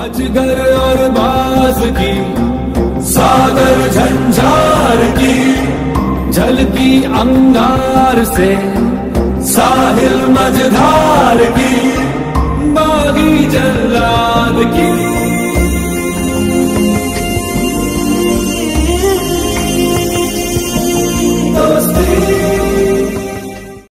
अजगर और बाज की सागर झंझार की झलकी अंगार से